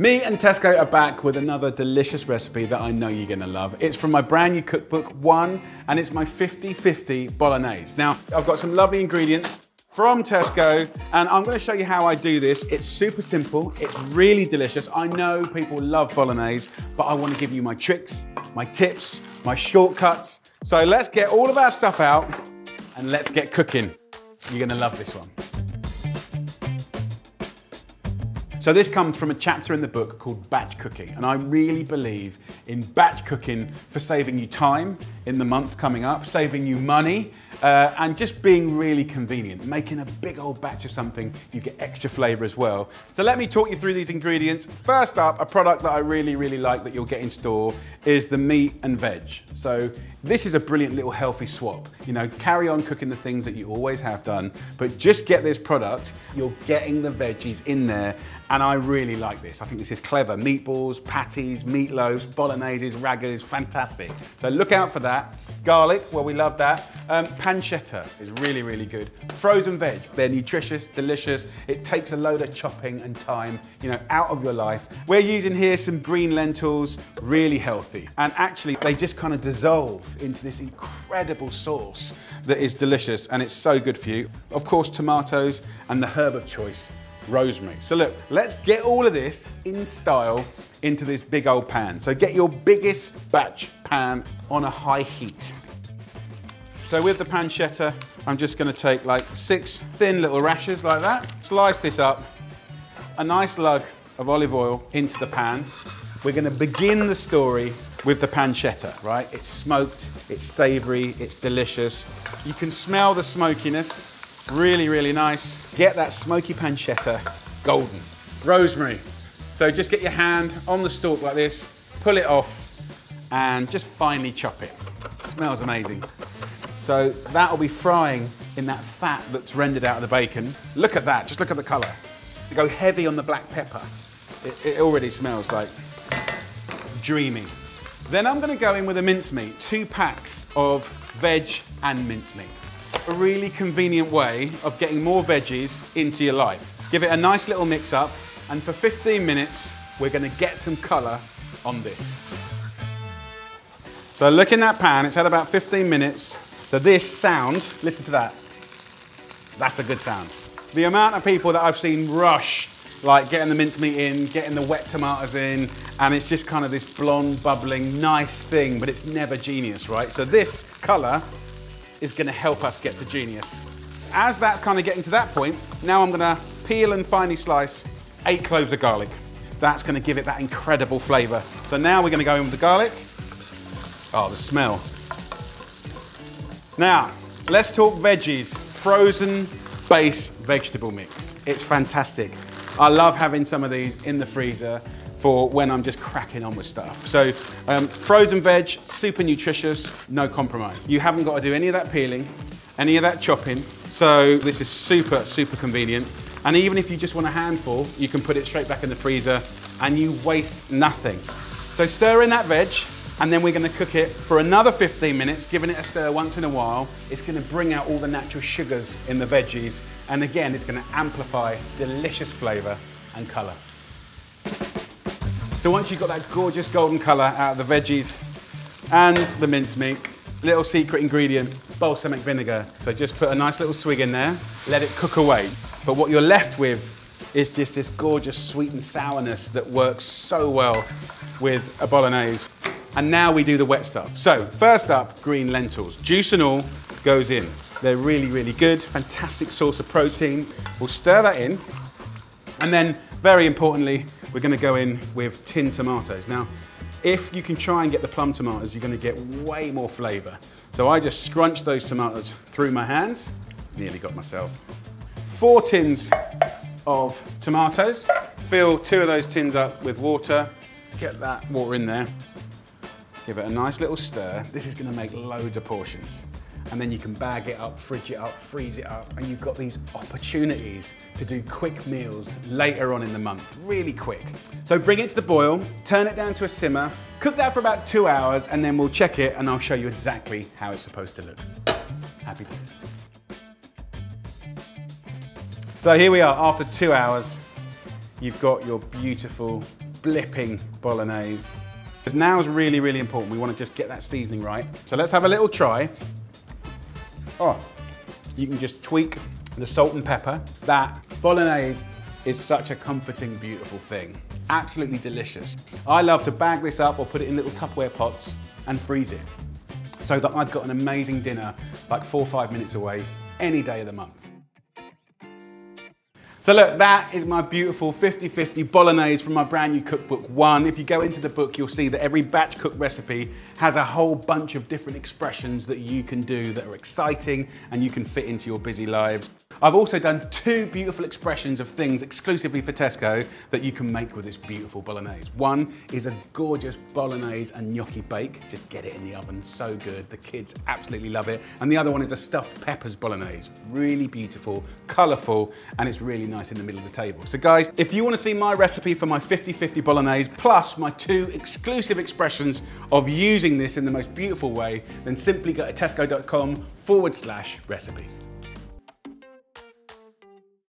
Me and Tesco are back with another delicious recipe that I know you're gonna love. It's from my brand new cookbook, One, and it's my 50-50 bolognese. Now, I've got some lovely ingredients from Tesco, and I'm gonna show you how I do this. It's super simple, it's really delicious. I know people love bolognese, but I wanna give you my tricks, my tips, my shortcuts. So let's get all of our stuff out and let's get cooking. You're gonna love this one. So this comes from a chapter in the book called Batch Cooking, and I really believe in batch cooking for saving you time in the month coming up, saving you money, uh, and just being really convenient. Making a big old batch of something, you get extra flavor as well. So let me talk you through these ingredients. First up, a product that I really, really like that you'll get in store is the meat and veg. So this is a brilliant little healthy swap. You know, carry on cooking the things that you always have done, but just get this product, you're getting the veggies in there, and I really like this. I think this is clever. Meatballs, patties, meatloaves, bologneses, ragus, fantastic. So look out for that. Garlic, well, we love that. Um, pancetta is really, really good. Frozen veg, they're nutritious, delicious. It takes a load of chopping and time, you know, out of your life. We're using here some green lentils, really healthy. And actually, they just kind of dissolve into this incredible sauce that is delicious and it's so good for you. Of course, tomatoes and the herb of choice, rosemary. So look, let's get all of this in style into this big old pan. So get your biggest batch pan on a high heat. So with the pancetta, I'm just gonna take like six thin little rashers like that, slice this up, a nice lug of olive oil into the pan. We're gonna begin the story with the pancetta, right? It's smoked, it's savory, it's delicious. You can smell the smokiness, really, really nice. Get that smoky pancetta golden. Rosemary. So just get your hand on the stalk like this, pull it off, and just finely chop it. it smells amazing. So that'll be frying in that fat that's rendered out of the bacon. Look at that, just look at the colour. You go heavy on the black pepper. It, it already smells like dreamy. Then I'm gonna go in with a mincemeat, two packs of veg and mincemeat. A really convenient way of getting more veggies into your life. Give it a nice little mix up, and for 15 minutes, we're gonna get some colour on this. So look in that pan, it's had about 15 minutes. So this sound, listen to that. That's a good sound. The amount of people that I've seen rush like getting the mincemeat in, getting the wet tomatoes in, and it's just kind of this blonde, bubbling, nice thing, but it's never genius, right? So this colour is gonna help us get to genius. As that's kind of getting to that point, now I'm gonna peel and finely slice eight cloves of garlic. That's gonna give it that incredible flavour. So now we're gonna go in with the garlic. Oh, the smell. Now, let's talk veggies. Frozen base vegetable mix. It's fantastic. I love having some of these in the freezer for when I'm just cracking on with stuff. So um, frozen veg, super nutritious, no compromise. You haven't got to do any of that peeling, any of that chopping. So this is super, super convenient. And even if you just want a handful, you can put it straight back in the freezer and you waste nothing. So stir in that veg, and then we're gonna cook it for another 15 minutes, giving it a stir once in a while. It's gonna bring out all the natural sugars in the veggies, and again, it's gonna amplify delicious flavor and color. So once you've got that gorgeous golden color out of the veggies and the mincemeat, little secret ingredient, balsamic vinegar. So just put a nice little swig in there, let it cook away. But what you're left with is just this gorgeous sweet and sourness that works so well with a bolognese. And now we do the wet stuff. So first up, green lentils. Juice and all goes in. They're really, really good. Fantastic source of protein. We'll stir that in. And then, very importantly, we're gonna go in with tin tomatoes. Now, if you can try and get the plum tomatoes, you're gonna get way more flavor. So I just scrunch those tomatoes through my hands. Nearly got myself. Four tins of tomatoes. Fill two of those tins up with water. Get that water in there. Give it a nice little stir. This is gonna make loads of portions. And then you can bag it up, fridge it up, freeze it up, and you've got these opportunities to do quick meals later on in the month, really quick. So bring it to the boil, turn it down to a simmer, cook that for about two hours, and then we'll check it and I'll show you exactly how it's supposed to look. Happy days. So here we are, after two hours, you've got your beautiful blipping bolognese. Because now is really, really important. We want to just get that seasoning right. So let's have a little try. Oh, you can just tweak the salt and pepper. That bolognese is such a comforting, beautiful thing. Absolutely delicious. I love to bag this up or put it in little Tupperware pots and freeze it so that I've got an amazing dinner like four or five minutes away any day of the month. So look, that is my beautiful 50-50 bolognese from my brand new cookbook one. If you go into the book, you'll see that every batch cook recipe has a whole bunch of different expressions that you can do that are exciting and you can fit into your busy lives. I've also done two beautiful expressions of things exclusively for Tesco that you can make with this beautiful bolognese. One is a gorgeous bolognese and gnocchi bake. Just get it in the oven, so good. The kids absolutely love it. And the other one is a stuffed peppers bolognese. Really beautiful, colorful, and it's really nice in the middle of the table. So guys, if you want to see my recipe for my 50-50 bolognese, plus my two exclusive expressions of using this in the most beautiful way, then simply go to tesco.com forward slash recipes.